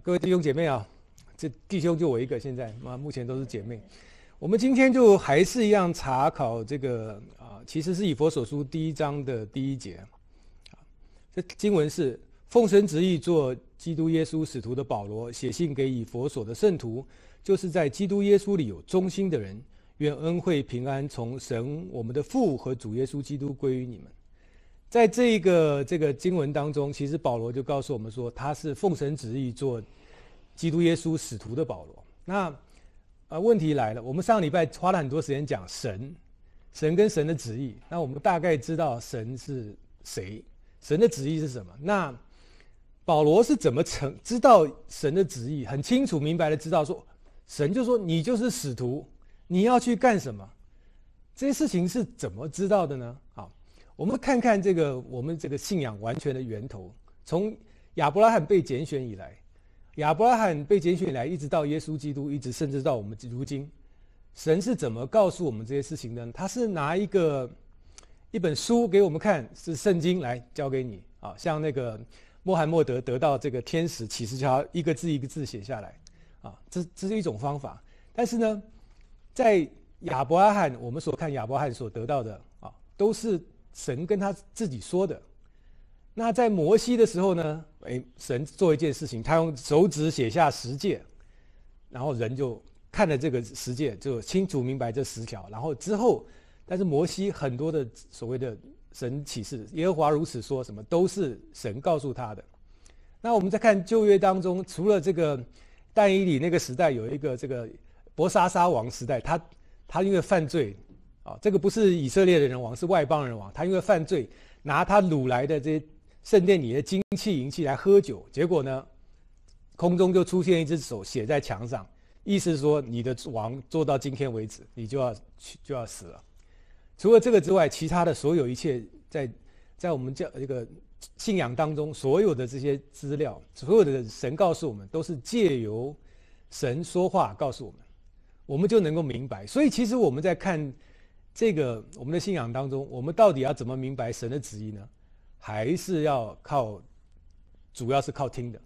各位弟兄姐妹啊，这弟兄就我一个，现在啊，目前都是姐妹。我们今天就还是一样查考这个啊，其实是以佛所书第一章的第一节啊。这经文是奉神旨意做基督耶稣使徒的保罗写信给以佛所的圣徒，就是在基督耶稣里有忠心的人，愿恩惠平安从神我们的父和主耶稣基督归于你们。在这一个这个经文当中，其实保罗就告诉我们说，他是奉神旨意做基督耶稣使徒的保罗。那啊，问题来了，我们上个礼拜花了很多时间讲神，神跟神的旨意。那我们大概知道神是谁，神的旨意是什么？那保罗是怎么成知道神的旨意？很清楚明白的知道说，神就说你就是使徒，你要去干什么？这些事情是怎么知道的呢？好。我们看看这个我们这个信仰完全的源头，从亚伯拉罕被拣选以来，亚伯拉罕被拣选以来，一直到耶稣基督，一直甚至到我们如今，神是怎么告诉我们这些事情的？他是拿一个一本书给我们看，是圣经来教给你啊，像那个穆罕默德得到这个天使启示，叫他一个字一个字写下来啊，这这是一种方法。但是呢，在亚伯拉罕，我们所看亚伯拉罕所得到的啊，都是。神跟他自己说的，那在摩西的时候呢？哎，神做一件事情，他用手指写下十诫，然后人就看了这个十诫，就清楚明白这十条。然后之后，但是摩西很多的所谓的神启示，耶和华如此说什么，都是神告诉他的。那我们再看旧约当中，除了这个但以理那个时代有一个这个伯沙沙王时代，他他因为犯罪。啊，这个不是以色列的人王，是外邦人王。他因为犯罪，拿他掳来的这些圣殿里的金器银器来喝酒，结果呢，空中就出现一只手写在墙上，意思是说你的王做到今天为止，你就要去就要死了。除了这个之外，其他的所有一切，在在我们教这个信仰当中，所有的这些资料，所有的神告诉我们，都是借由神说话告诉我们，我们就能够明白。所以其实我们在看。这个我们的信仰当中，我们到底要怎么明白神的旨意呢？还是要靠，主要是靠听的，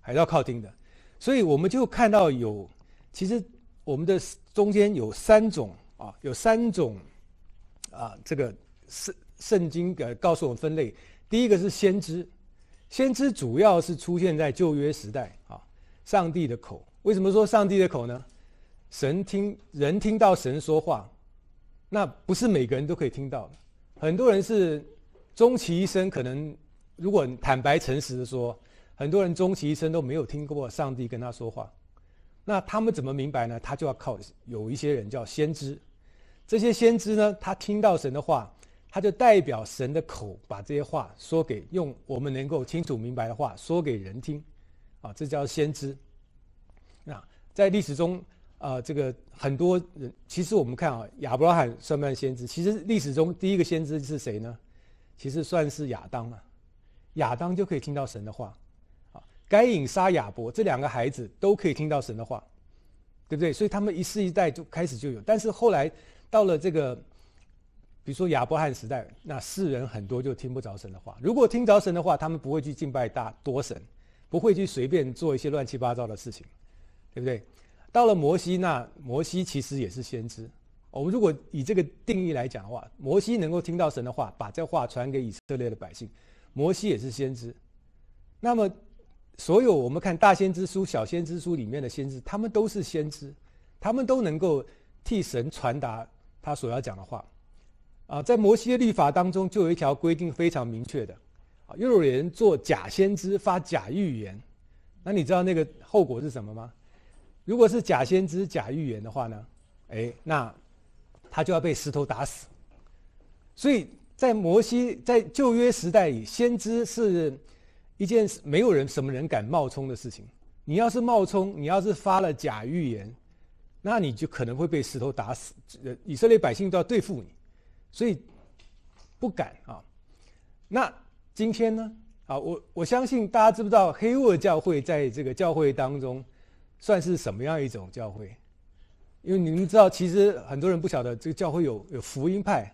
还是要靠听的。所以我们就看到有，其实我们的中间有三种啊，有三种啊，这个圣圣经呃告诉我们分类。第一个是先知，先知主要是出现在旧约时代啊，上帝的口。为什么说上帝的口呢？神听人听到神说话。那不是每个人都可以听到的，很多人是终其一生，可能如果坦白诚实的说，很多人终其一生都没有听过上帝跟他说话。那他们怎么明白呢？他就要靠有一些人叫先知，这些先知呢，他听到神的话，他就代表神的口，把这些话说给用我们能够清楚明白的话说给人听，啊，这叫先知。那在历史中。啊，这个很多人其实我们看啊，亚伯拉罕算不算先知？其实历史中第一个先知是谁呢？其实算是亚当啊。亚当就可以听到神的话，啊，该隐杀亚伯这两个孩子都可以听到神的话，对不对？所以他们一世一代就开始就有。但是后来到了这个，比如说亚伯罕时代，那世人很多就听不着神的话。如果听着神的话，他们不会去敬拜大多神，不会去随便做一些乱七八糟的事情，对不对？到了摩西，那摩西其实也是先知。我们如果以这个定义来讲的话，摩西能够听到神的话，把这话传给以色列的百姓，摩西也是先知。那么，所有我们看大先知书、小先知书里面的先知，他们都是先知，他们都能够替神传达他所要讲的话。啊，在摩西的律法当中，就有一条规定非常明确的，啊，又有人做假先知发假预言，那你知道那个后果是什么吗？如果是假先知、假预言的话呢？哎，那他就要被石头打死。所以在摩西在旧约时代里，先知是一件没有人、什么人敢冒充的事情。你要是冒充，你要是发了假预言，那你就可能会被石头打死。以色列百姓都要对付你，所以不敢啊。那今天呢？啊，我我相信大家知不知道黑沃教会在这个教会当中。算是什么样一种教会？因为你们知道，其实很多人不晓得这个教会有有福音派，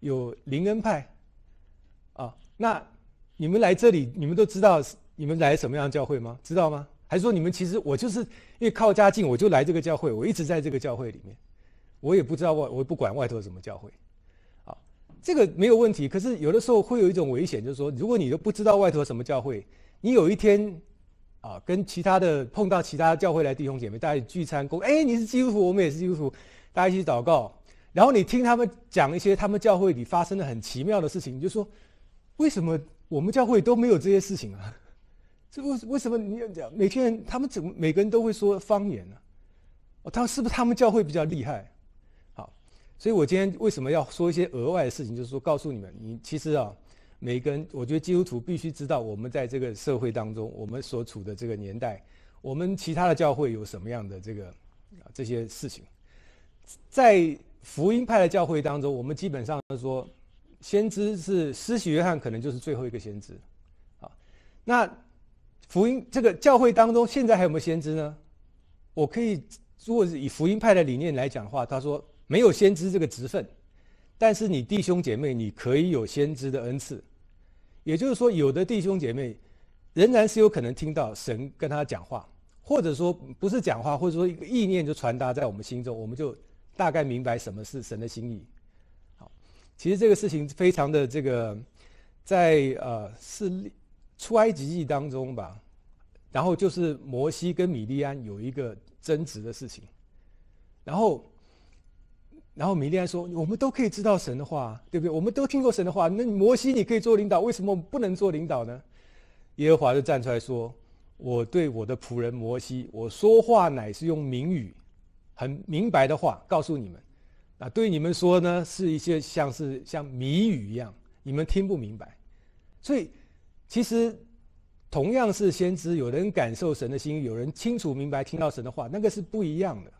有灵恩派，啊，那你们来这里，你们都知道你们来什么样的教会吗？知道吗？还是说你们其实我就是因为靠家近，我就来这个教会，我一直在这个教会里面，我也不知道外，我不管外头什么教会，啊，这个没有问题。可是有的时候会有一种危险，就是说，如果你都不知道外头什么教会，你有一天啊，跟其他的碰到其他教会来弟兄姐妹，大家聚餐，共哎，你是基督徒，我们也是基督徒，大家一起祷告，然后你听他们讲一些他们教会里发生的很奇妙的事情，你就说，为什么我们教会都没有这些事情啊？这为为什么你要讲？每天他们怎么每个人都会说方言呢？哦，他是不是他们教会比较厉害？好，所以我今天为什么要说一些额外的事情？就是说，告诉你们，你其实啊，每个人，我觉得基督徒必须知道，我们在这个社会当中，我们所处的这个年代，我们其他的教会有什么样的这个啊这些事情？在福音派的教会当中，我们基本上说，先知是施洗约翰，可能就是最后一个先知。啊，那。福音这个教会当中，现在还有没有先知呢？我可以，如果是以福音派的理念来讲的话，他说没有先知这个职分，但是你弟兄姐妹你可以有先知的恩赐，也就是说，有的弟兄姐妹仍然是有可能听到神跟他讲话，或者说不是讲话，或者说一个意念就传达在我们心中，我们就大概明白什么是神的心意。好，其实这个事情非常的这个，在呃是。出埃及记当中吧，然后就是摩西跟米利安有一个争执的事情，然后，然后米利安说：“我们都可以知道神的话，对不对？我们都听过神的话。那摩西你可以做领导，为什么不能做领导呢？”耶和华就站出来说：“我对我的仆人摩西，我说话乃是用明语，很明白的话告诉你们。啊，对你们说呢，是一些像是像谜语一样，你们听不明白。所以。”其实，同样是先知，有人感受神的心，有人清楚明白听到神的话，那个是不一样的，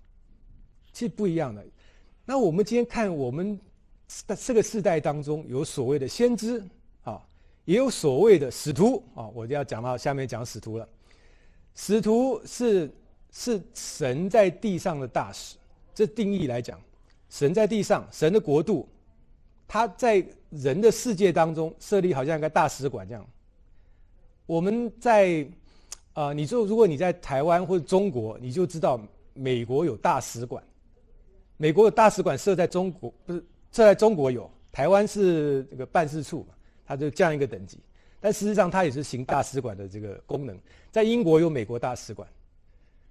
是不一样的。那我们今天看，我们在这个世代当中，有所谓的先知啊，也有所谓的使徒啊。我就要讲到下面讲使徒了。使徒是是神在地上的大使，这定义来讲，神在地上，神的国度，他在人的世界当中设立，好像一个大使馆这样。我们在，啊，你就如果你在台湾或者中国，你就知道美国有大使馆，美国有大使馆设在中国，不是设在中国有，台湾是这个办事处嘛，它就这样一个等级，但事实上它也是行大使馆的这个功能。在英国有美国大使馆，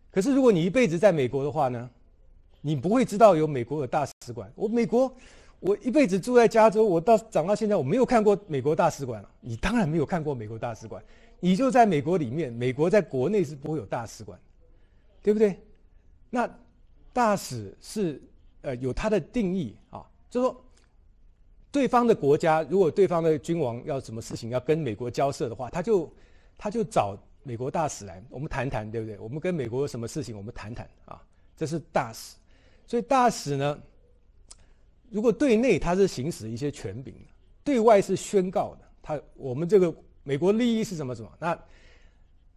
可是如果你一辈子在美国的话呢，你不会知道有美国的大使馆。我美国。我一辈子住在加州，我到长到现在，我没有看过美国大使馆了。你当然没有看过美国大使馆，你就在美国里面，美国在国内是不会有大使馆，对不对？那大使是呃有它的定义啊，就说对方的国家如果对方的君王要什么事情要跟美国交涉的话，他就他就找美国大使来，我们谈谈，对不对？我们跟美国有什么事情，我们谈谈啊，这是大使。所以大使呢？如果对内他是行使一些权柄的，对外是宣告的。他我们这个美国利益是什么什么？那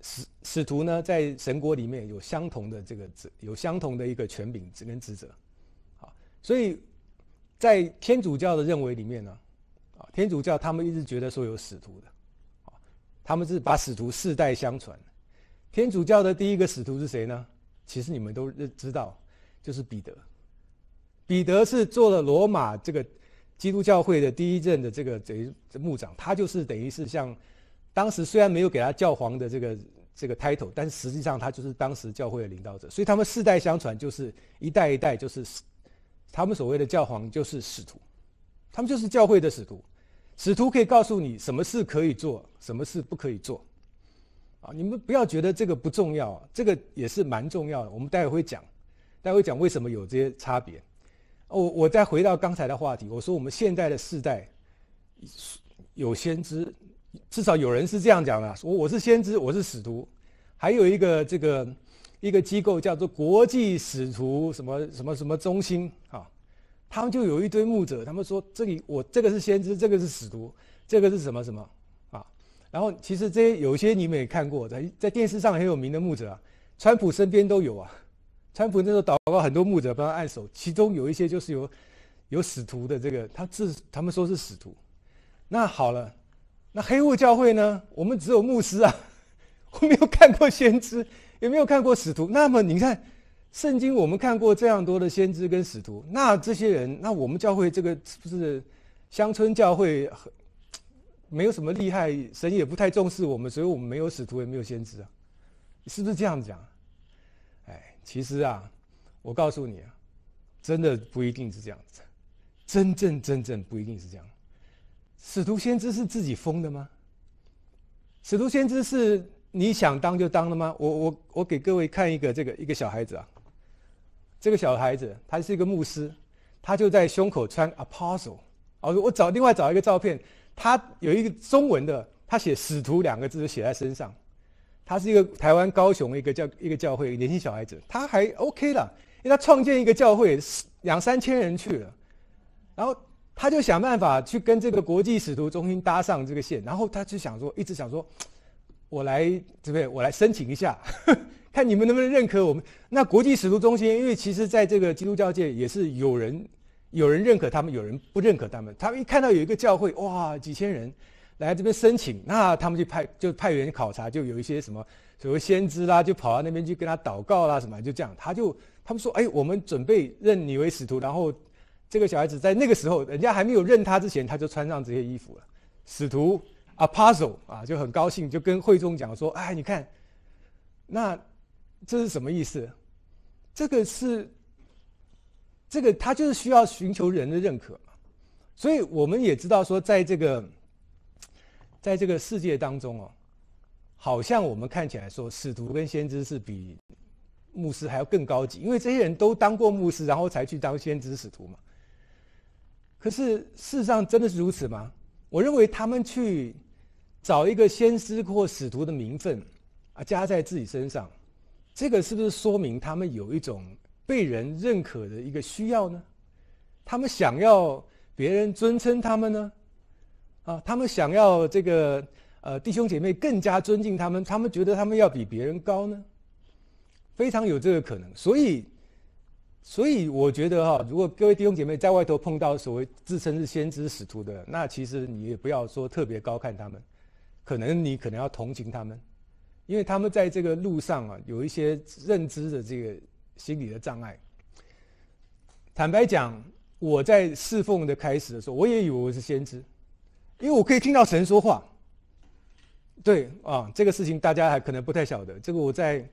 使使徒呢，在神国里面有相同的这个职，有相同的一个权柄跟职责。所以在天主教的认为里面呢，啊，天主教他们一直觉得说有使徒的，啊，他们是把使徒世代相传。天主教的第一个使徒是谁呢？其实你们都知道，就是彼得。彼得是做了罗马这个基督教会的第一任的这个等于牧长，他就是等于是像当时虽然没有给他教皇的这个这个 title，但是实际上他就是当时教会的领导者，所以他们世代相传，就是一代一代就是他们所谓的教皇就是使徒，他们就是教会的使徒，使徒可以告诉你什么事可以做，什么事不可以做，啊，你们不要觉得这个不重要，这个也是蛮重要的，我们待会会讲，待会讲为什么有这些差别。哦我再回到刚才的话题，我说我们现在的世代有先知，至少有人是这样讲的，我我是先知，我是使徒，还有一个这个一个机构叫做国际使徒什么什么什么中心啊，他们就有一堆牧者，他们说这里我这个是先知，这个是使徒，这个是什么什么啊，然后其实这些有些你们也看过，在在电视上很有名的牧者啊，川普身边都有啊。川普那时候祷告很多牧者帮他按手，其中有一些就是有有使徒的这个，他自他们说是使徒。那好了，那黑户教会呢？我们只有牧师啊，我没有看过先知，也没有看过使徒。那么你看，圣经我们看过这样多的先知跟使徒，那这些人，那我们教会这个是不是乡村教会没有什么厉害？神也不太重视我们，所以我们没有使徒，也没有先知啊？是不是这样讲？哎，其实啊，我告诉你啊，真的不一定是这样子，真正真正不一定是这样。使徒先知是自己封的吗？使徒先知是你想当就当了吗？我我我给各位看一个这个一个小孩子啊，这个小孩子他是一个牧师，他就在胸口穿 apostle。哦，我找另外找一个照片，他有一个中文的，他写使徒两个字就写在身上。他是一个台湾高雄一个教一个教会年轻小孩子，他还 OK 了，因为他创建一个教会，两三千人去了，然后。他就想办法去跟这个国际使徒中心搭上这个线，然后他就想说，一直想说，我来这边？我来申请一下，看你们能不能认可我们。那国际使徒中心，因为其实在这个基督教界也是有人有人认可他们，有人不认可他们。他们一看到有一个教会，哇，几千人来这边申请，那他们就派就派员考察，就有一些什么所谓先知啦，就跑到那边去跟他祷告啦，什么就这样。他就他们说，哎，我们准备认你为使徒，然后。这个小孩子在那个时候，人家还没有认他之前，他就穿上这些衣服了。使徒 apa 手啊，就很高兴，就跟会众讲说：“哎，你看，那这是什么意思？这个是这个他就是需要寻求人的认可嘛。所以我们也知道说，在这个在这个世界当中哦，好像我们看起来说，使徒跟先知是比牧师还要更高级，因为这些人都当过牧师，然后才去当先知使徒嘛。”可是事实上真的是如此吗？我认为他们去找一个先知或使徒的名分啊，加在自己身上，这个是不是说明他们有一种被人认可的一个需要呢？他们想要别人尊称他们呢？啊，他们想要这个呃弟兄姐妹更加尊敬他们，他们觉得他们要比别人高呢？非常有这个可能，所以。所以我觉得哈，如果各位弟兄姐妹在外头碰到所谓自称是先知使徒的，那其实你也不要说特别高看他们，可能你可能要同情他们，因为他们在这个路上啊，有一些认知的这个心理的障碍。坦白讲，我在侍奉的开始的时候，我也以为我是先知，因为我可以听到神说话。对啊，这个事情大家还可能不太晓得，这个我在。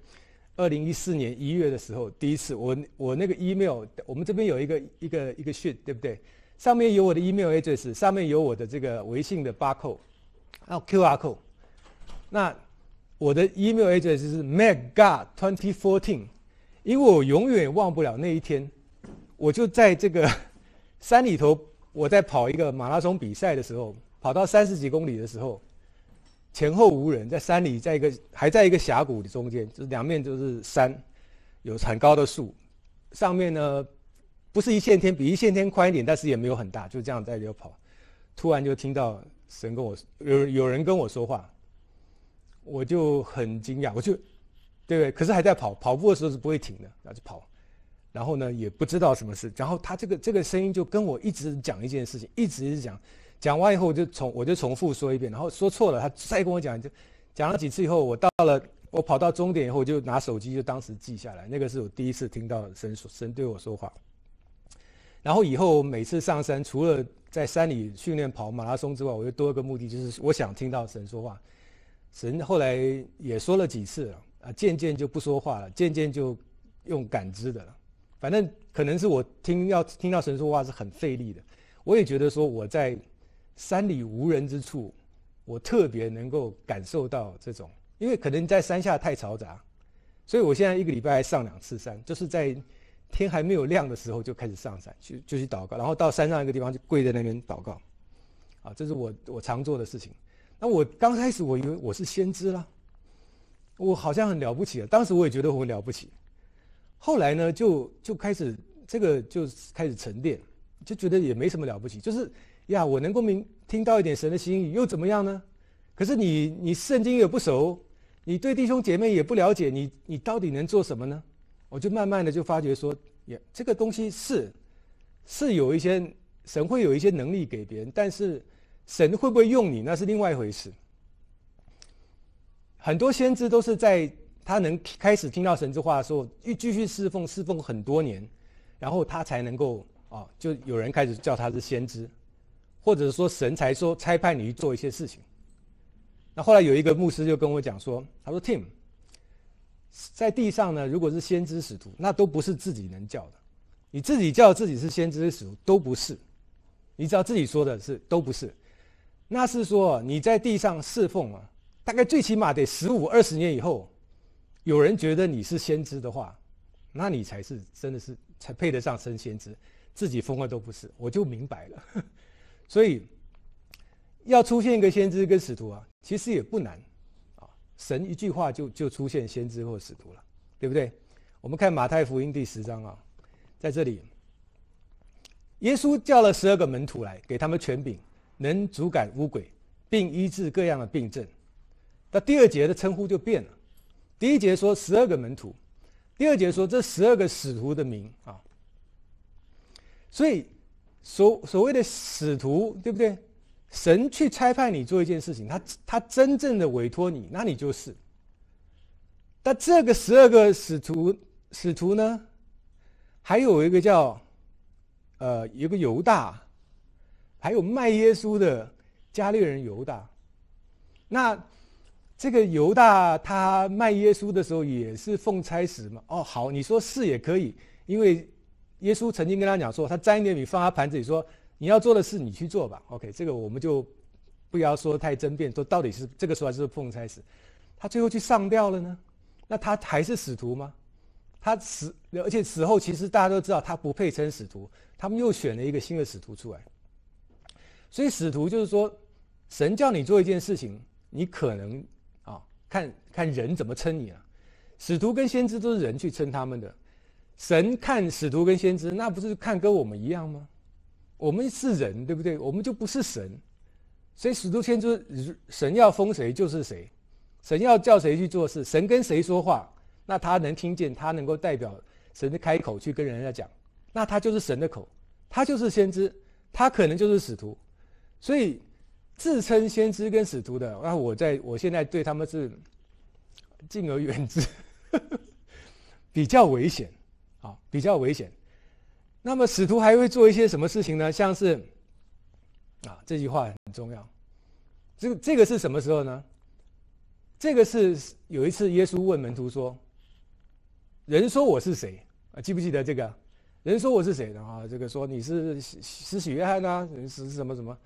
二零一四年一月的时候，第一次我我那个 email，我们这边有一个一个一个讯对不对？上面有我的 email address，上面有我的这个微信的 barcode，还有 QR code。那我的 email address 是 maggod twenty fourteen，因为我永远忘不了那一天，我就在这个 山里头，我在跑一个马拉松比赛的时候，跑到三十几公里的时候。前后无人，在山里，在一个还在一个峡谷的中间，就是两面都是山，有很高的树，上面呢不是一线天，比一线天宽一点，但是也没有很大，就这样在里跑。突然就听到神跟我有有人跟我说话，我就很惊讶，我就对不对？可是还在跑，跑步的时候是不会停的，那就跑。然后呢，也不知道什么事，然后他这个这个声音就跟我一直讲一件事情，一直一直讲。讲完以后，我就重我就重复说一遍，然后说错了，他再跟我讲，就讲了几次以后，我到了，我跑到终点以后，我就拿手机就当时记下来，那个是我第一次听到神说神对我说话。然后以后每次上山，除了在山里训练跑马拉松之外，我又多一个目的，就是我想听到神说话。神后来也说了几次了，啊，渐渐就不说话了，渐渐就用感知的了。反正可能是我听要听到神说话是很费力的，我也觉得说我在。山里无人之处，我特别能够感受到这种，因为可能在山下太嘈杂，所以我现在一个礼拜上两次山，就是在天还没有亮的时候就开始上山去就去祷告，然后到山上一个地方就跪在那边祷告，啊，这是我我常做的事情。那我刚开始我以为我是先知啦，我好像很了不起啊，当时我也觉得我很了不起，后来呢就就开始这个就开始沉淀，就觉得也没什么了不起，就是。呀，我能够明听到一点神的心意，又怎么样呢？可是你你圣经也不熟，你对弟兄姐妹也不了解，你你到底能做什么呢？我就慢慢的就发觉说，也这个东西是是有一些神会有一些能力给别人，但是神会不会用你，那是另外一回事。很多先知都是在他能开始听到神之话的时候，一继续侍奉，侍奉很多年，然后他才能够啊，就有人开始叫他是先知，或者说神才说差派你去做一些事情。那后来有一个牧师就跟我讲说，他说：“Tim，在地上呢，如果是先知使徒，那都不是自己能叫的，你自己叫自己是先知使徒都不是，你只要自己说的是都不是，那是说你在地上侍奉啊。”大概最起码得十五二十年以后，有人觉得你是先知的话，那你才是真的是才配得上升先知，自己疯了都不是。我就明白了，所以要出现一个先知跟使徒啊，其实也不难。神一句话就就出现先知或使徒了，对不对？我们看马太福音第十章啊，在这里，耶稣叫了十二个门徒来，给他们权柄，能主赶污鬼，并医治各样的病症。那第二节的称呼就变了，第一节说十二个门徒，第二节说这十二个使徒的名啊。所以所所谓的使徒，对不对？神去差派你做一件事情，他他真正的委托你，那你就是。但这个十二个使徒使徒呢，还有一个叫呃，有个犹大，还有卖耶稣的加利人犹大，那。这个犹大他卖耶稣的时候也是奉差使嘛？哦，好，你说是也可以，因为耶稣曾经跟他讲说，他沾一点米放他盘子里，说你要做的事你去做吧。OK，这个我们就不要说太争辩，说到底是这个说还是奉差使，他最后去上吊了呢？那他还是使徒吗？他死，而且死后其实大家都知道他不配称使徒，他们又选了一个新的使徒出来。所以使徒就是说，神叫你做一件事情，你可能啊。看看人怎么称你啊？使徒跟先知都是人去称他们的，神看使徒跟先知，那不是看跟我们一样吗？我们是人，对不对？我们就不是神，所以使徒先知，神要封谁就是谁，神要叫谁去做事，神跟谁说话，那他能听见，他能够代表神的开口去跟人家讲，那他就是神的口，他就是先知，他可能就是使徒，所以。自称先知跟使徒的，那我在我现在对他们是敬而远之，比较危险，啊，比较危险。那么使徒还会做一些什么事情呢？像是，啊，这句话很重要。这个这个是什么时候呢？这个是有一次耶稣问门徒说：“人说我是谁？”啊，记不记得这个？人说我是谁？然后这个说你是施洗约翰啊，是什么什么？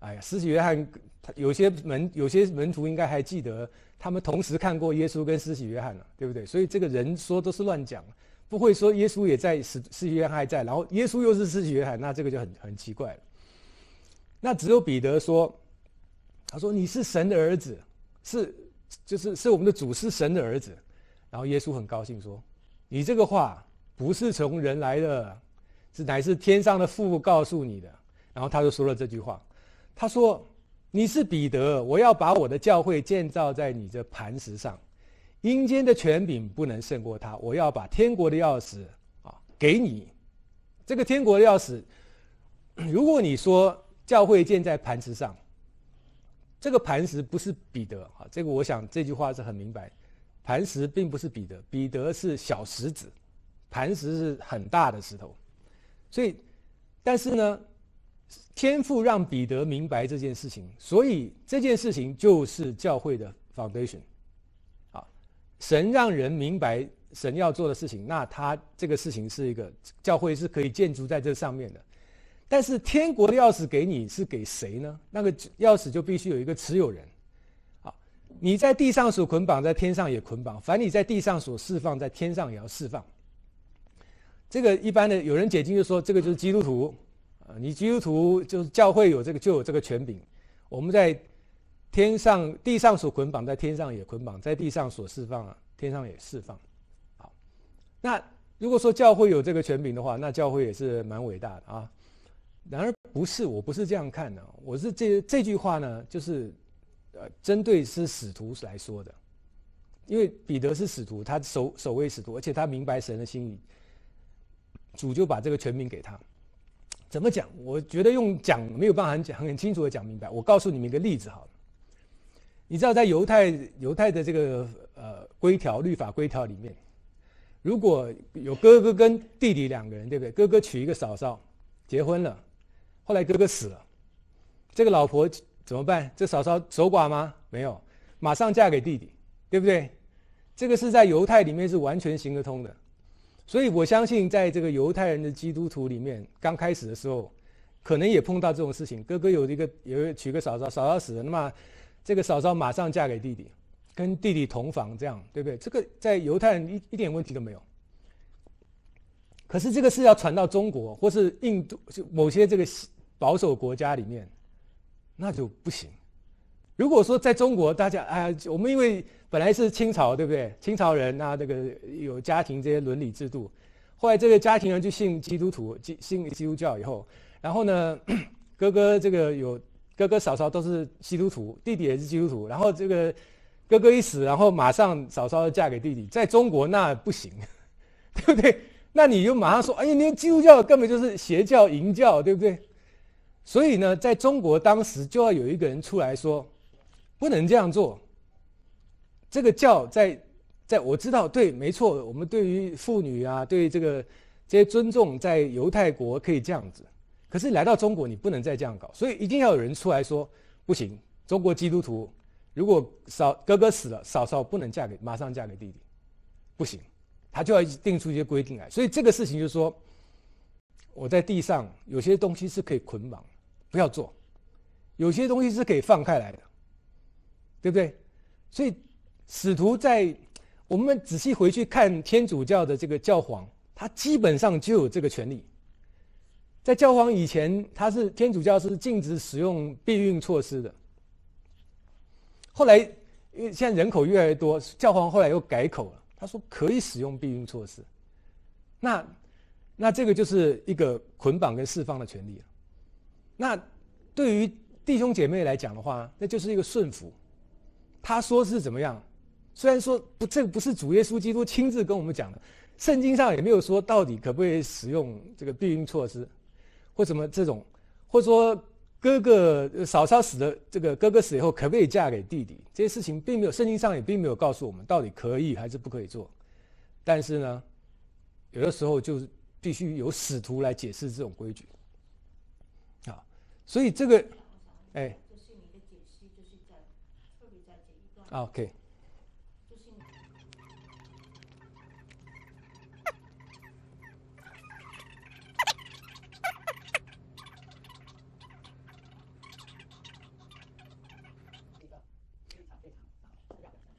哎呀，施洗约翰，他有些门有些门徒应该还记得，他们同时看过耶稣跟施洗约翰了，对不对？所以这个人说都是乱讲，不会说耶稣也在，施施洗约翰还在，然后耶稣又是施洗约翰，那这个就很很奇怪了。那只有彼得说，他说你是神的儿子，是就是是我们的主是神的儿子，然后耶稣很高兴说，你这个话不是从人来的，是乃是天上的父告诉你的，然后他就说了这句话。他说：“你是彼得，我要把我的教会建造在你这磐石上，阴间的权柄不能胜过他。我要把天国的钥匙啊给你。这个天国的钥匙，如果你说教会建在磐石上，这个磐石不是彼得啊。这个我想这句话是很明白，磐石并不是彼得，彼得是小石子，磐石是很大的石头。所以，但是呢？”天父让彼得明白这件事情，所以这件事情就是教会的 foundation。神让人明白神要做的事情，那他这个事情是一个教会是可以建筑在这上面的。但是天国的钥匙给你是给谁呢？那个钥匙就必须有一个持有人。好，你在地上所捆绑，在天上也捆绑；凡你在地上所释放，在天上也要释放。这个一般的有人解经就说，这个就是基督徒。你基督徒就是教会有这个就有这个权柄，我们在天上地上所捆绑，在天上也捆绑，在地上所释放啊，天上也释放。好，那如果说教会有这个权柄的话，那教会也是蛮伟大的啊。然而不是，我不是这样看的，我是这这句话呢，就是呃针对是使徒来说的，因为彼得是使徒，他守守卫使徒，而且他明白神的心意，主就把这个权柄给他。怎么讲？我觉得用讲没有办法很讲很清楚的讲明白。我告诉你们一个例子好了。你知道，在犹太犹太的这个呃规条律法规条里面，如果有哥哥跟弟弟两个人，对不对？哥哥娶一个嫂嫂，结婚了，后来哥哥死了，这个老婆怎么办？这嫂嫂守寡吗？没有，马上嫁给弟弟，对不对？这个是在犹太里面是完全行得通的。所以我相信，在这个犹太人的基督徒里面，刚开始的时候，可能也碰到这种事情。哥哥有一个有娶个嫂嫂，嫂嫂死了，那么。这个嫂嫂马上嫁给弟弟，跟弟弟同房，这样对不对？这个在犹太人一一点问题都没有。可是这个事要传到中国或是印度某些这个保守国家里面，那就不行。如果说在中国，大家哎，我们因为本来是清朝，对不对？清朝人那这个有家庭这些伦理制度，后来这个家庭人就信基督徒，信基督教以后，然后呢，哥哥这个有。哥哥嫂嫂都是基督徒，弟弟也是基督徒。然后这个哥哥一死，然后马上嫂嫂要嫁给弟弟。在中国那不行，对不对？那你就马上说：“哎呀，你基督教根本就是邪教、淫教，对不对？”所以呢，在中国当时就要有一个人出来说：“不能这样做。”这个教在在我知道，对，没错，我们对于妇女啊，对这个这些尊重，在犹太国可以这样子。可是来到中国，你不能再这样搞，所以一定要有人出来说不行。中国基督徒如果嫂哥哥死了，嫂嫂不能嫁给马上嫁给弟弟，不行，他就要定出一些规定来。所以这个事情就是说，我在地上有些东西是可以捆绑，不要做；有些东西是可以放开来的，对不对？所以使徒在我们仔细回去看天主教的这个教皇，他基本上就有这个权利。在教皇以前，他是天主教是禁止使用避孕措施的。后来，因为现在人口越来越多，教皇后来又改口了，他说可以使用避孕措施。那，那这个就是一个捆绑跟释放的权利了。那对于弟兄姐妹来讲的话，那就是一个顺服。他说是怎么样？虽然说不，这个不是主耶稣基督亲自跟我们讲的，圣经上也没有说到底可不可以使用这个避孕措施。或什么这种，或者说哥哥嫂嫂死了，这个哥哥死以后可不可以嫁给弟弟？这些事情并没有圣经上也并没有告诉我们到底可以还是不可以做。但是呢，有的时候就是必须有使徒来解释这种规矩。啊，所以这个，哎这是你的解释，就是在特别在这一段，OK。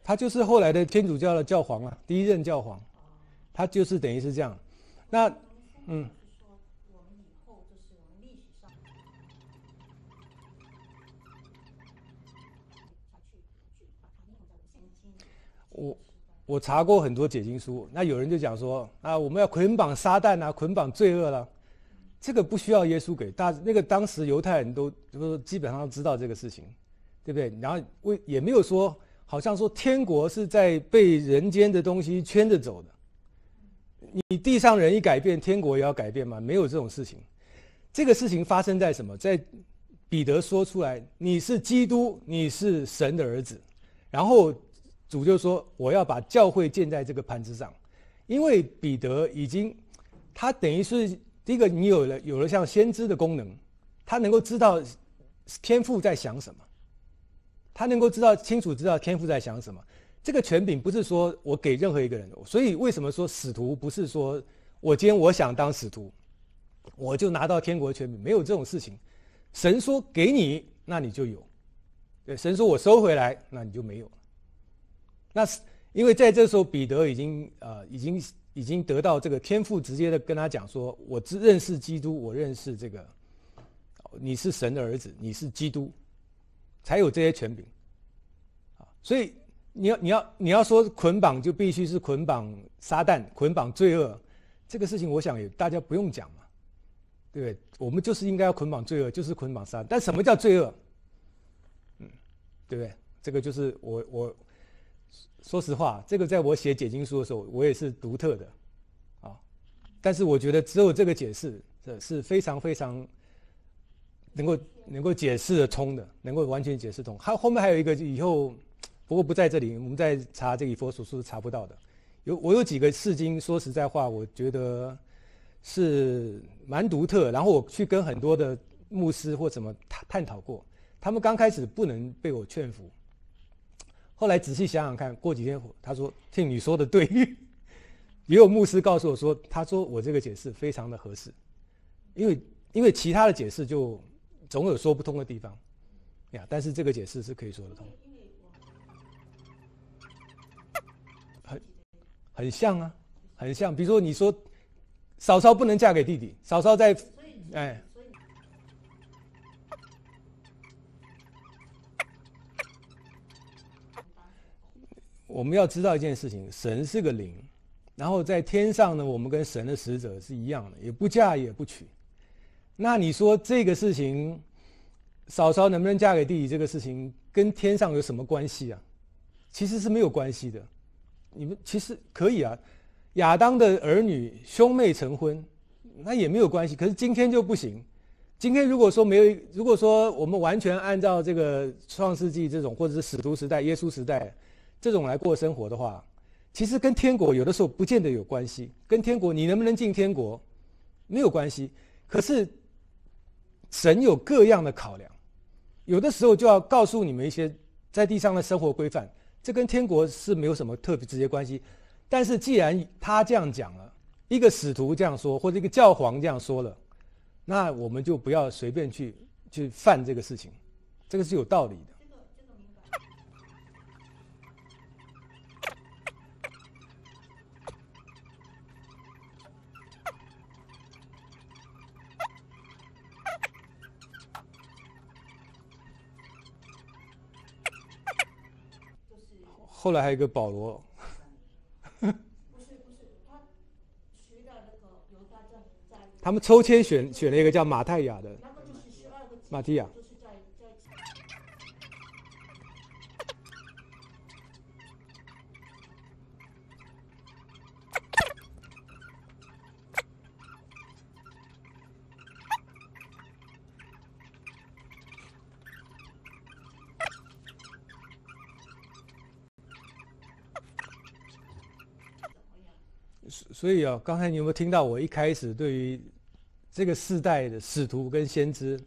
他就是后来的天主教的教皇啊，第一任教皇，他就是等于是这样。那，嗯，我我查过很多解经书，那有人就讲说啊，我们要捆绑撒旦啊，捆绑罪恶了，这个不需要耶稣给大那个当时犹太人都就是基本上知道这个事情，对不对？然后为也没有说。好像说天国是在被人间的东西圈着走的，你地上人一改变，天国也要改变吗？没有这种事情。这个事情发生在什么？在彼得说出来：“你是基督，你是神的儿子。”然后主就说：“我要把教会建在这个盘子上。”因为彼得已经，他等于是第一个，你有了有了像先知的功能，他能够知道天父在想什么。他能够知道清楚知道天父在想什么，这个权柄不是说我给任何一个人，所以为什么说使徒不是说我今天我想当使徒，我就拿到天国权柄，没有这种事情。神说给你，那你就有；对，神说我收回来，那你就没有。那是因为在这时候，彼得已经呃已经已经得到这个天父直接的跟他讲说，我只认识基督，我认识这个，你是神的儿子，你是基督。才有这些权柄，啊，所以你要你要你要说捆绑就必须是捆绑撒旦、捆绑罪恶，这个事情我想也大家不用讲嘛，对不对？我们就是应该要捆绑罪恶，就是捆绑撒旦。但什么叫罪恶？嗯，对不对？这个就是我我说实话，这个在我写解经书的时候，我也是独特的，啊，但是我觉得只有这个解释，这是非常非常。能够能够解释得通的，能够完全解释通。还后面还有一个以后，不过不在这里，我们在查这个以佛所书是查不到的。有我有几个释经，说实在话，我觉得是蛮独特。然后我去跟很多的牧师或怎么探探讨过，他们刚开始不能被我劝服。后来仔细想想看，过几天他说：“听你说的对。”也有牧师告诉我说：“他说我这个解释非常的合适，因为因为其他的解释就总有说不通的地方呀。但是这个解释是可以说得通。”很很像啊，很像。比如说你说嫂嫂不能嫁给弟弟，嫂嫂在哎。我们要知道一件事情：神是个灵，然后在天上呢，我们跟神的使者是一样的，也不嫁也不娶。那你说这个事情，嫂嫂能不能嫁给弟弟这个事情，跟天上有什么关系啊？其实是没有关系的。你们其实可以啊，亚当的儿女兄妹成婚，那也没有关系。可是今天就不行。今天如果说没有，如果说我们完全按照这个创世纪这种，或者是使徒时代、耶稣时代。这种来过生活的话，其实跟天国有的时候不见得有关系。跟天国你能不能进天国没有关系。可是神有各样的考量，有的时候就要告诉你们一些在地上的生活规范。这跟天国是没有什么特别直接关系。但是既然他这样讲了，一个使徒这样说，或者一个教皇这样说了，那我们就不要随便去去犯这个事情。这个是有道理的。后来还有一个保罗，不是不是，他学的那个犹大在在，他们抽签选选了一个叫马太亚的，马蒂亚。所以啊，刚才你有没有听到我一开始对于这个世代的使徒跟先知，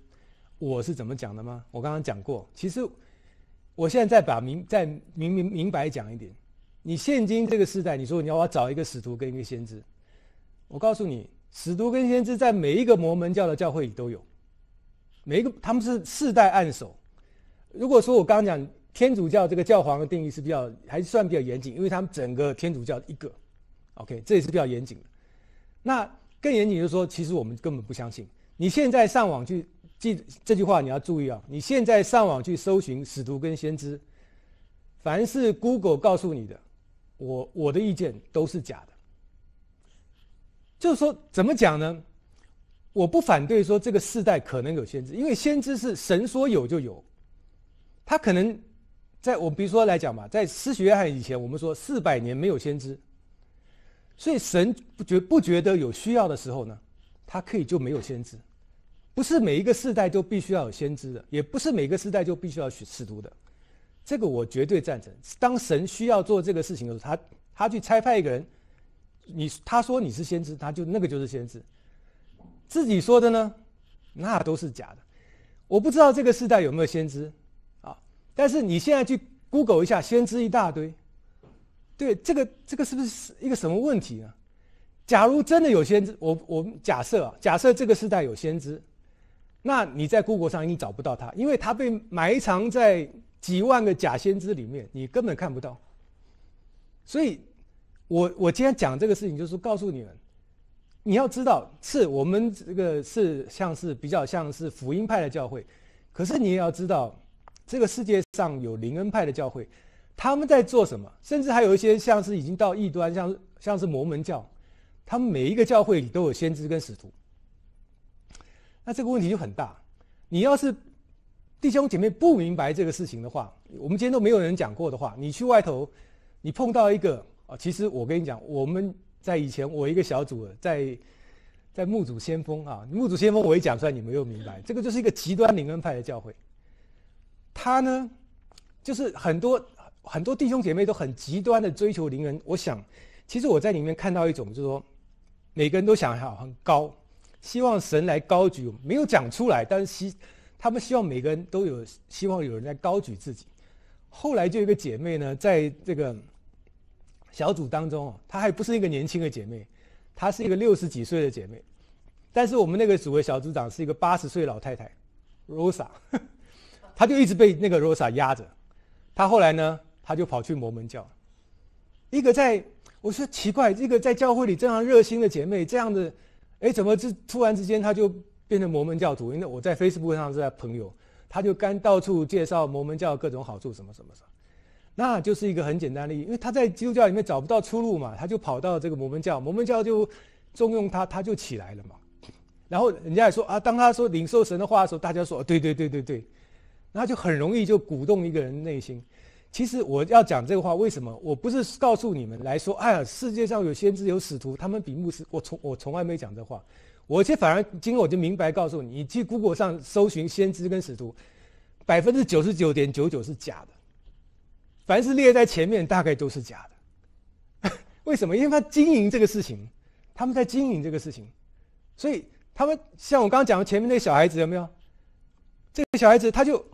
我是怎么讲的吗？我刚刚讲过。其实我现在再把明再明明明白讲一点，你现今这个时代，你说你要我找一个使徒跟一个先知，我告诉你，使徒跟先知在每一个摩门教的教会里都有，每一个他们是世代暗守。如果说我刚刚讲天主教这个教皇的定义是比较还算比较严谨，因为他们整个天主教一个。OK，这也是比较严谨的。那更严谨就是说，其实我们根本不相信。你现在上网去记这句话，你要注意啊！你现在上网去搜寻使徒跟先知，凡是 Google 告诉你的，我我的意见都是假的。就是说，怎么讲呢？我不反对说这个世代可能有先知，因为先知是神说有就有。他可能在我比如说来讲吧，在施洗约翰以前，我们说四百年没有先知。所以神不觉不觉得有需要的时候呢，他可以就没有先知，不是每一个世代都必须要有先知的，也不是每个世代就必须要去使徒的，这个我绝对赞成。当神需要做这个事情的时候，他他去差派一个人，你他说你是先知，他就那个就是先知，自己说的呢，那都是假的。我不知道这个世代有没有先知啊，但是你现在去 Google 一下，先知一大堆。对这个这个是不是一个什么问题呢？假如真的有先知，我我们假设啊，假设这个时代有先知，那你在 Google 上你找不到他，因为他被埋藏在几万个假先知里面，你根本看不到。所以，我我今天讲这个事情，就是告诉你们，你要知道，是我们这个是像是比较像是福音派的教会，可是你也要知道，这个世界上有灵恩派的教会。他们在做什么？甚至还有一些像是已经到异端，像像是摩门教，他们每一个教会里都有先知跟使徒。那这个问题就很大。你要是弟兄姐妹不明白这个事情的话，我们今天都没有人讲过的话，你去外头，你碰到一个啊，其实我跟你讲，我们在以前我一个小组在在墓主先锋啊，墓主先锋我一讲出来，你们又明白，这个就是一个极端灵恩派的教会。他呢，就是很多很多弟兄姐妹都很极端的追求灵恩。我想，其实我在里面看到一种，就是说，每个人都想要很高，希望神来高举，没有讲出来，但是希他们希望每个人都有希望有人在高举自己。后来就有一个姐妹呢，在这个小组当中，她还不是一个年轻的姐妹，她是一个六十几岁的姐妹，但是我们那个组的小组长是一个八十岁老太太，Rosa，她就一直被那个 Rosa 压着。她后来呢，他就跑去摩门教。一个在，我说奇怪，这个在教会里这样热心的姐妹，这样的，哎，怎么这突然之间她就变成摩门教徒？因为我在 Facebook 上是在朋友。他就干到处介绍摩门教各种好处，什么什么什么，那就是一个很简单的因为他在基督教里面找不到出路嘛，他就跑到这个摩门教，摩门教就重用他，他就起来了嘛。然后人家也说啊，当他说领受神的话的时候，大家说对对对对对，那就很容易就鼓动一个人内心。其实我要讲这个话，为什么？我不是告诉你们来说，哎呀，世界上有先知有使徒，他们比牧师，我从我从来没讲这话。我这反而今天我就明白告诉你，你去 Google 上搜寻先知跟使徒，百分之九十九点九九是假的，凡是列在前面大概都是假的。为什么？因为他经营这个事情，他们在经营这个事情，所以他们像我刚刚讲的前面那小孩子有没有？这个小孩子他就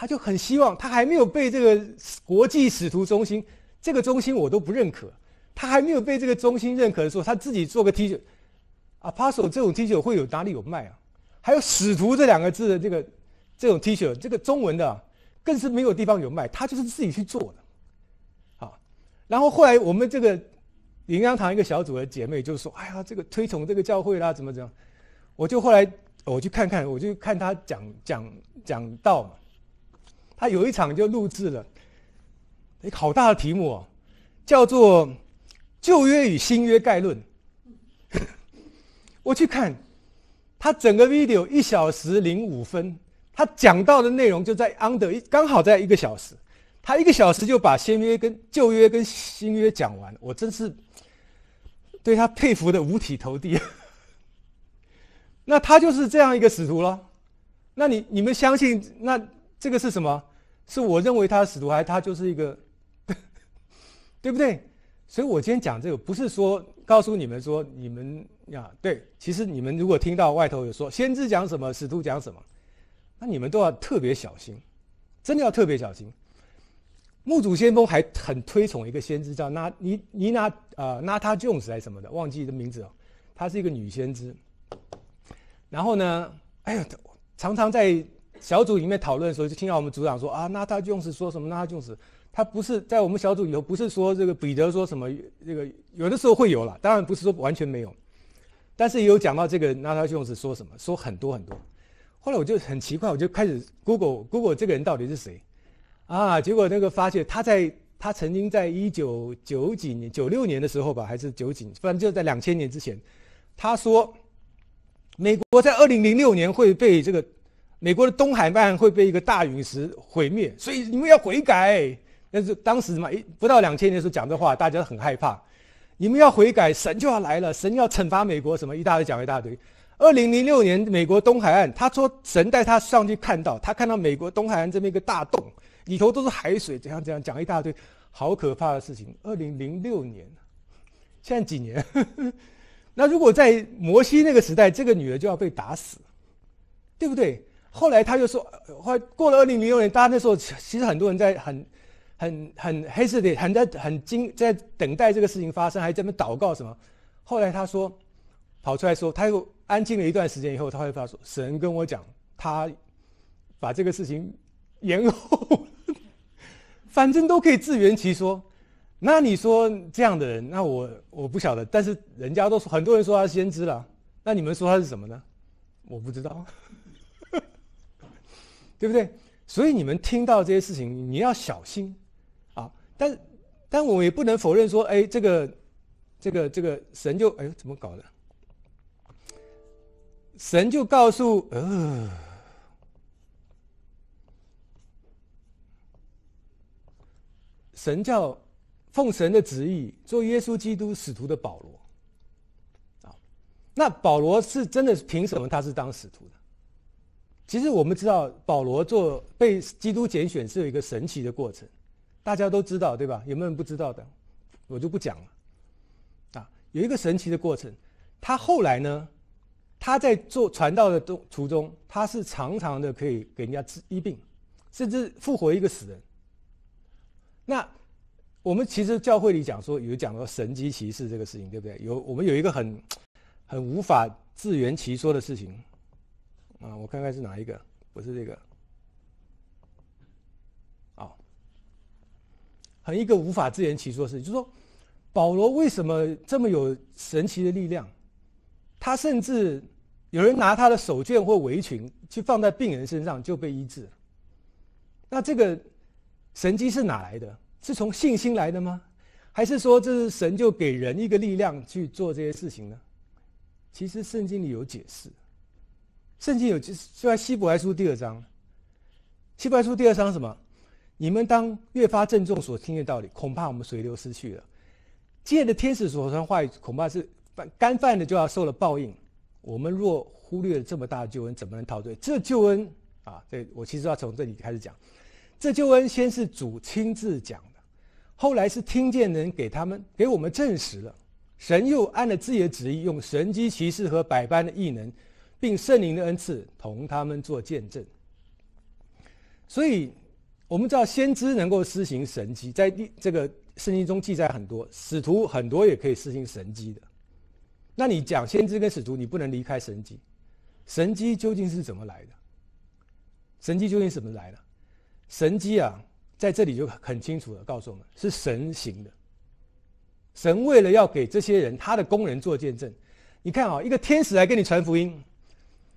他就很希望，他还没有被这个国际使徒中心这个中心我都不认可，他还没有被这个中心认可的时候，他自己做个 T 恤。Apostle 这种 T 恤会有哪里有卖啊？还有使徒这两个字的这个这种 T 恤，这个中文的更是没有地方有卖，他就是自己去做的。好，然后后来我们这个林阳堂一个小组的姐妹就说：“哎呀，这个推崇这个教会啦，怎么怎么？”我就后来我去看看，我就看他讲讲讲道嘛。他有一场就录制了一个好大的题目哦，叫做《旧约与新约概论》。我去看，他整个 video 一小时零五分，他讲到的内容就在 under 一刚好在一个小时，他一个小时就把新约跟旧约跟新约讲完，我真是对他佩服的五体投地。那他就是这样一个使徒了，那你你们相信那这个是什么？是我认为他使徒，还他就是一个，对不对？所以我今天讲这个，不是说告诉你们说你们。呀，对，其实你们如果听到外头有说先知讲什么，使徒讲什么，那你们都要特别小心，真的要特别小心。墓主先锋还很推崇一个先知，叫拿尼尼拿啊拿他 Jones 还是什么的，忘记的名字哦。她是一个女先知。然后呢，哎呀，常常在小组里面讨论的时候，就听到我们组长说啊，拿他 Jones 说什么，拿他 Jones，他不是在我们小组里头，不是说这个彼得说什么，这个有的时候会有了，当然不是说完全没有。但是也有讲到这个纳塔琼斯说什么，说很多很多。后来我就很奇怪，我就开始 Google Google 这个人到底是谁啊？结果那个发现他在他曾经在一九九几年九六年的时候吧，还是九几，反正就在两千年之前，他说美国在二零零六年会被这个美国的东海岸会被一个大陨石毁灭，所以你们要悔改。但是当时嘛，一不到两千年的时候讲这话，大家都很害怕。你们要悔改，神就要来了，神要惩罚美国，什么一大堆讲一大堆。二零零六年，美国东海岸，他说神带他上去看到，他看到美国东海岸这边一个大洞，里头都是海水，怎样怎样讲一大堆，好可怕的事情。二零零六年，现在几年？那如果在摩西那个时代，这个女的就要被打死，对不对？后来他就说，后来过了二零零六年，大家那时候其实很多人在很。很很黑色的，很在很惊，在等待这个事情发生，还在那祷告什么。后来他说，跑出来说，他又安静了一段时间以后，他会发说，神跟我讲，他把这个事情延后，反正都可以自圆其说。那你说这样的人，那我我不晓得，但是人家都说，很多人说他先知了，那你们说他是什么呢？我不知道，对不对？所以你们听到这些事情，你要小心啊。但，但我也不能否认说，哎，这个，这个，这个神就，哎，怎么搞的？神就告诉，呃，神叫奉神的旨意做耶稣基督使徒的保罗，啊，那保罗是真的凭什么他是当使徒的？其实我们知道，保罗做被基督拣选是有一个神奇的过程，大家都知道对吧？有没有人不知道的？我就不讲了。啊，有一个神奇的过程，他后来呢，他在做传道的途途中，他是常常的可以给人家治医病，甚至复活一个死人。那我们其实教会里讲说有讲到神机骑士这个事情，对不对？有我们有一个很很无法自圆其说的事情。啊，我看看是哪一个？不是这个。啊，很一个无法自圆其说的事情，就是说，保罗为什么这么有神奇的力量？他甚至有人拿他的手绢或围裙去放在病人身上就被医治。那这个神机是哪来的？是从信心来的吗？还是说这是神就给人一个力量去做这些事情呢？其实圣经里有解释。圣经有就在希伯来书第二章，希伯来书第二章什么？你们当越发郑重所听的道理，恐怕我们随流失去了。借的天使所传话语，恐怕是干犯的就要受了报应。我们若忽略了这么大的救恩，怎么能逃罪？这救恩啊，这我其实要从这里开始讲。这救恩先是主亲自讲的，后来是听见人给他们给我们证实了。神又按了自己的旨意，用神机骑士和百般的异能。并圣灵的恩赐同他们做见证，所以我们知道先知能够施行神迹，在这个圣经中记载很多，使徒很多也可以施行神迹的。那你讲先知跟使徒，你不能离开神迹。神迹究竟是怎么来的？神迹究竟是怎么来的？神迹啊，在这里就很清楚的告诉我们，是神行的。神为了要给这些人他的工人做见证，你看啊，一个天使来跟你传福音。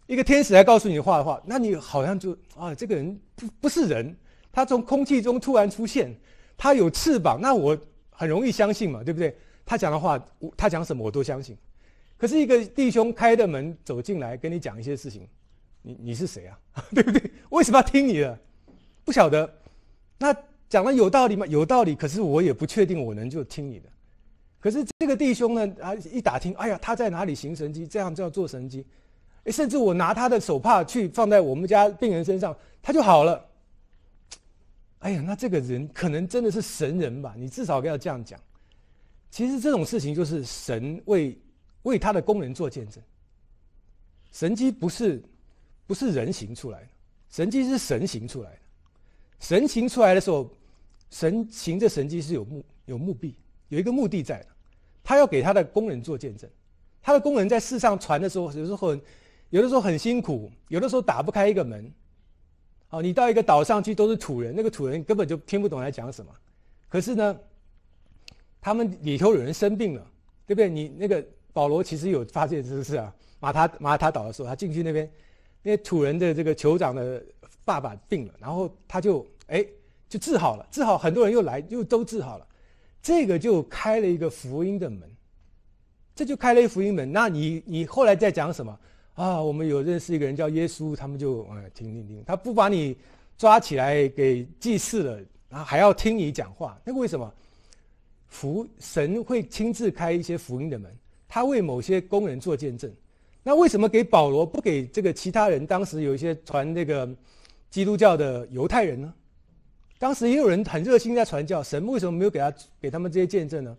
一个天使来告诉你话的话，那你好像就啊，这个人不不是人，他从空气中突然出现，他有翅膀，那我很容易相信嘛，对不对？他讲的话，他讲什么我都相信。可是一个弟兄开的门走进来跟你讲一些事情，你你是谁啊？对不对？为什么要听你的？不晓得。那讲的有道理吗？有道理。可是我也不确定我能就听你的。可是这个弟兄呢啊，一打听，哎呀，他在哪里行神迹？这样叫做神迹。甚至我拿他的手帕去放在我们家病人身上，他就好了。哎呀，那这个人可能真的是神人吧？你至少要这样讲。其实这种事情就是神为为他的工人做见证。神迹不是不是人行出来的，神迹是神行出来的。神行出来的时候，神行这神迹是有目有目的，有一个目的在的。他要给他的工人做见证。他的工人在世上传的时候，有时候。有的时候很辛苦，有的时候打不开一个门。哦，你到一个岛上去都是土人，那个土人根本就听不懂在讲什么。可是呢，他们里头有人生病了，对不对？你那个保罗其实有发现这个事啊。马他马他岛的时候，他进去那边，那些土人的这个酋长的爸爸病了，然后他就哎就治好了，治好很多人又来又都治好了，这个就开了一个福音的门，这就开了一个福音门。那你你后来在讲什么？啊，我们有认识一个人叫耶稣，他们就哎听听听，他不把你抓起来给祭祀了，然后还要听你讲话，那个为什么？福神会亲自开一些福音的门，他为某些工人做见证。那为什么给保罗不给这个其他人？当时有一些传那个基督教的犹太人呢？当时也有人很热心在传教，神为什么没有给他给他们这些见证呢？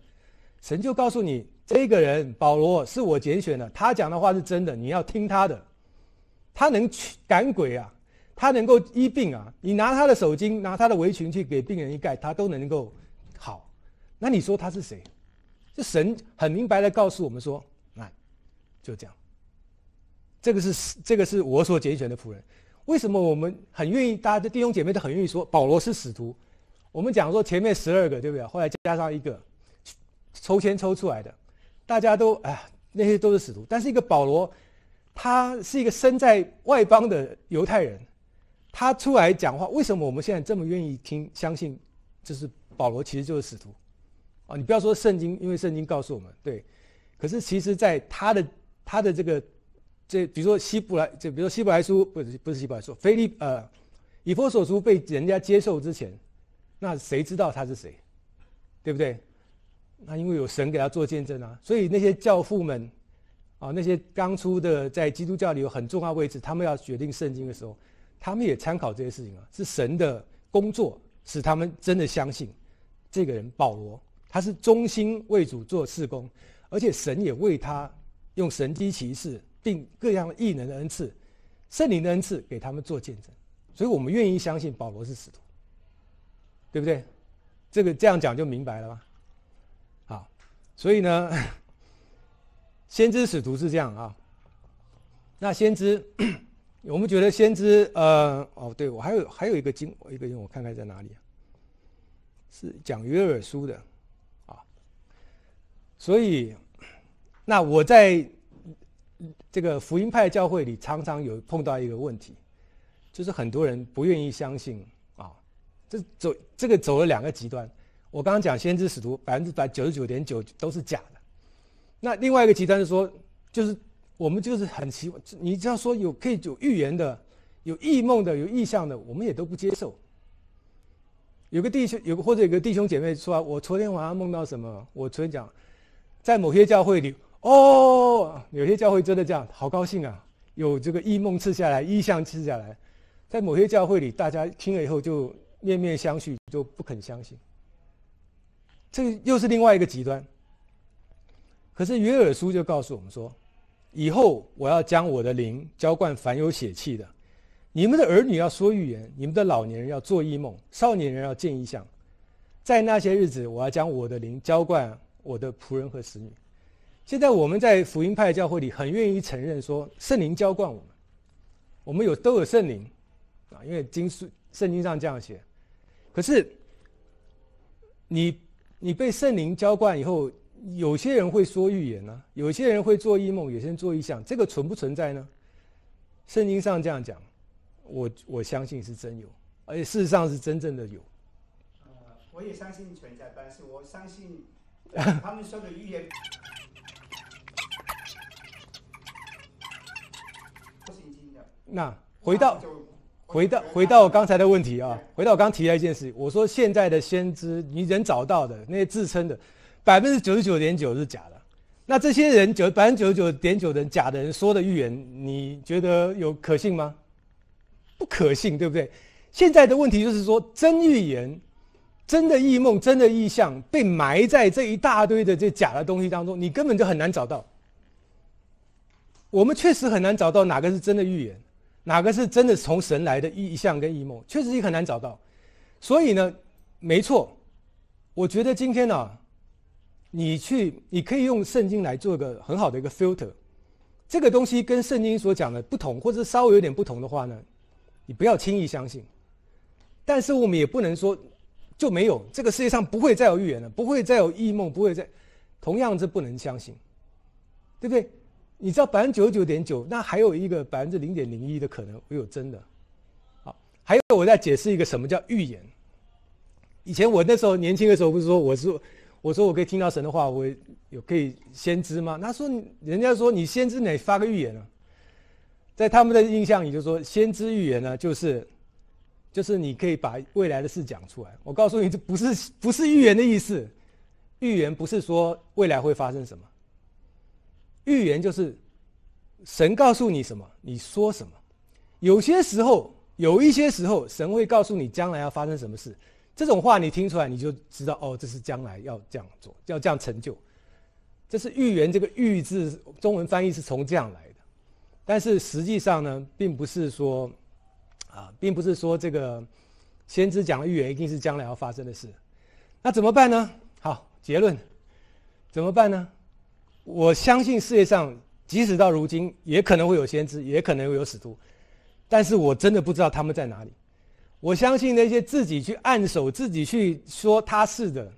神就告诉你。这个人保罗是我拣选的，他讲的话是真的，你要听他的。他能去赶鬼啊，他能够医病啊。你拿他的手巾，拿他的围裙去给病人一盖，他都能够好。那你说他是谁？这神很明白的告诉我们说，那就这样。这个是这个是我所拣选的仆人。为什么我们很愿意？大家的弟兄姐妹都很愿意说保罗是使徒。我们讲说前面十二个对不对？后来加上一个抽签抽出来的。大家都哎，那些都是使徒，但是一个保罗，他是一个身在外邦的犹太人，他出来讲话，为什么我们现在这么愿意听、相信？就是保罗其实就是使徒，啊，你不要说圣经，因为圣经告诉我们对，可是其实在他的他的这个这，比如说希伯来，就比如说希伯来书，不是不是希伯来书，腓利呃，以弗所书被人家接受之前，那谁知道他是谁？对不对？那因为有神给他做见证啊，所以那些教父们，啊，那些刚出的在基督教里有很重要位置，他们要决定圣经的时候，他们也参考这些事情啊，是神的工作使他们真的相信这个人保罗，他是忠心为主做事工，而且神也为他用神机骑士并各样异能的恩赐、圣灵的恩赐给他们做见证，所以我们愿意相信保罗是使徒，对不对？这个这样讲就明白了吧？所以呢。先知使徒是这样啊，那先知，我们觉得先知，呃，哦，对我还有还有一个经，一个经我看看在哪里啊？是讲约珥书的，啊，所以，那我在这个福音派教会里常常有碰到一个问题，就是很多人不愿意相信啊，这走这个走了两个极端。我刚刚讲先知使徒百分之百九十九点九都是假的。那另外一个极端是说，就是我们就是很奇怪，你只要说有可以有预言的、有异梦的、有意象的，我们也都不接受。有个弟兄，有个或者有个弟兄姐妹说啊，我昨天晚上梦到什么？我昨天讲，在某些教会里，哦，有些教会真的这样，好高兴啊，有这个异梦赐下来，意象赐下来，在某些教会里，大家听了以后就面面相觑，就不肯相信。这又是另外一个极端。可是约珥书就告诉我们说，以后我要将我的灵浇灌凡有血气的，你们的儿女要说预言，你们的老年人要做异梦，少年人要见异象。在那些日子，我要将我的灵浇灌我的仆人和使女。现在我们在福音派教会里很愿意承认说，圣灵浇灌我们，我们有都有圣灵啊，因为经书圣经上这样写。可是你你被圣灵浇灌以后。有些人会说预言呢，有些人会做异梦，有些人做异象，这个存不存在呢？圣经上这样讲，我我相信是真有，而且事实上是真正的有。呃，我也相信存在，但是我相信 他们说的预言。那回到回到回到我刚才的问题啊，回到我刚提的一件事，我说现在的先知，你人找到的那些自称的。百分之九十九点九是假的，那这些人九百分之九十九点九的假的人说的预言，你觉得有可信吗？不可信，对不对？现在的问题就是说，真预言、真的异梦、真的意象被埋在这一大堆的这假的东西当中，你根本就很难找到。我们确实很难找到哪个是真的预言，哪个是真的从神来的意象跟异梦，确实也很难找到。所以呢，没错，我觉得今天呢。你去，你可以用圣经来做一个很好的一个 filter，这个东西跟圣经所讲的不同，或者稍微有点不同的话呢，你不要轻易相信。但是我们也不能说就没有这个世界上不会再有预言了，不会再有异梦，不会再，同样是不能相信，对不对？你知道百分之九十九点九，那还有一个百分之零点零一的可能会有真的。好，还有我再解释一个什么叫预言。以前我那时候年轻的时候，不是说我是。我说我可以听到神的话，我有可以先知吗？他说，人家说你先知，哪发个预言啊。在他们的印象里，就说先知预言呢，就是就是你可以把未来的事讲出来。我告诉你，这不是不是预言的意思。预言不是说未来会发生什么，预言就是神告诉你什么，你说什么。有些时候，有一些时候，神会告诉你将来要发生什么事。这种话你听出来，你就知道哦，这是将来要这样做，要这样成就。这是预言，这个“预”字中文翻译是从这样来的，但是实际上呢，并不是说啊，并不是说这个先知讲的预言一定是将来要发生的事。那怎么办呢？好，结论怎么办呢？我相信世界上即使到如今，也可能会有先知，也可能会有使徒，但是我真的不知道他们在哪里。我相信那些自己去按手、自己去说他是的，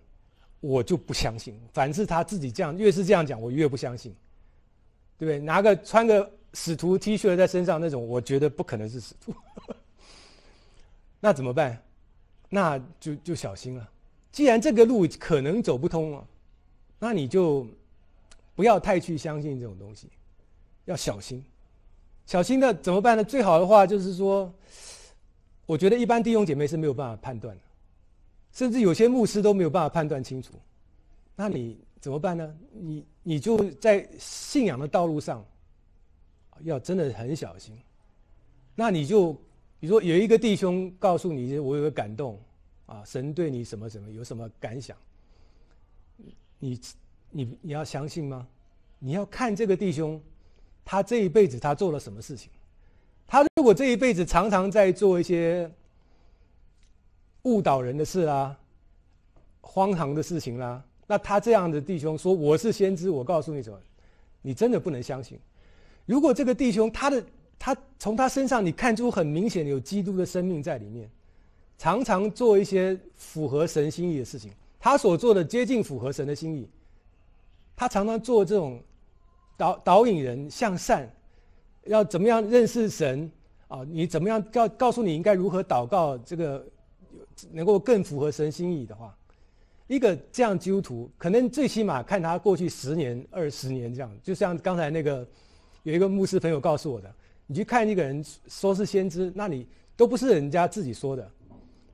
我就不相信。凡是他自己这样，越是这样讲，我越不相信，对不对？拿个穿个使徒 T 恤在身上那种，我觉得不可能是使徒。那怎么办？那就就小心了。既然这个路可能走不通了，那你就不要太去相信这种东西，要小心。小心的怎么办呢？最好的话就是说。我觉得一般弟兄姐妹是没有办法判断的，甚至有些牧师都没有办法判断清楚。那你怎么办呢？你你就在信仰的道路上，要真的很小心。那你就比如说有一个弟兄告诉你，我有个感动啊，神对你什么什么有什么感想，你你你要相信吗？你要看这个弟兄，他这一辈子他做了什么事情？他如果这一辈子常常在做一些误导人的事啦、荒唐的事情啦，那他这样的弟兄说我是先知，我告诉你什么，你真的不能相信。如果这个弟兄他的他从他身上你看出很明显有基督的生命在里面，常常做一些符合神心意的事情，他所做的接近符合神的心意，他常常做这种导导引人向善。要怎么样认识神啊？你怎么样告告诉你应该如何祷告？这个能够更符合神心意的话，一个这样基督徒，可能最起码看他过去十年、二十年这样，就像刚才那个有一个牧师朋友告诉我的，你去看一个人说是先知，那你都不是人家自己说的，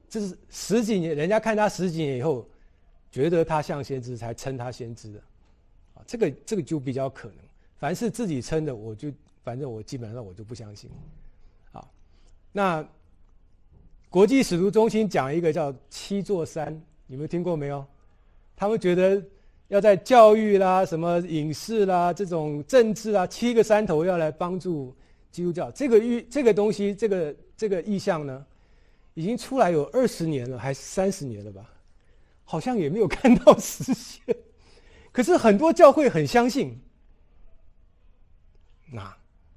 这是十几年人家看他十几年以后，觉得他像先知才称他先知的，这个这个就比较可能。凡是自己称的，我就。反正我基本上我就不相信，好，那国际使徒中心讲一个叫七座山，你们听过没有？他们觉得要在教育啦、什么影视啦、这种政治啊，七个山头要来帮助基督教。这个预这个东西，这个这个意向呢，已经出来有二十年了，还是三十年了吧？好像也没有看到实现。可是很多教会很相信，那。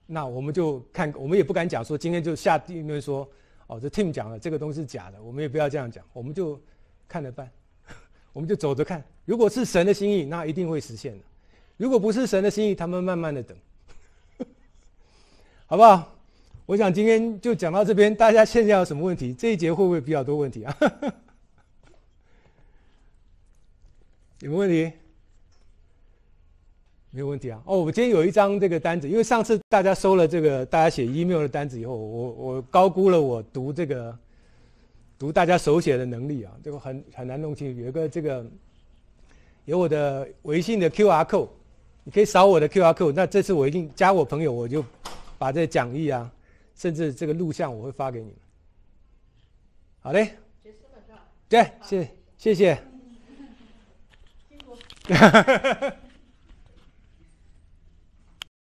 那我们就看，我们也不敢讲说今天就下定论说，哦，这 Tim 讲了这个东西是假的，我们也不要这样讲，我们就看着办，我们就走着看。如果是神的心意，那一定会实现的；如果不是神的心意，他们慢慢的等，好不好？我想今天就讲到这边，大家现在有什么问题？这一节会不会比较多问题啊？有没问题？没有问题啊！哦，我今天有一张这个单子，因为上次大家收了这个大家写 email 的单子以后，我我高估了我读这个读大家手写的能力啊，这个很很难弄清楚。有一个这个有我的微信的 QR code，你可以扫我的 QR code。那这次我一定加我朋友，我就把这讲义啊，甚至这个录像我会发给你们。好嘞，结束了是吧？对，谢谢谢。辛苦。